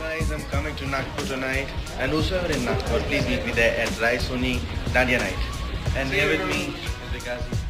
guys, I'm coming to Nagpur tonight. And whosoever in Nagpur, please meet me there at Raisoni Night. And here with me is Vikas.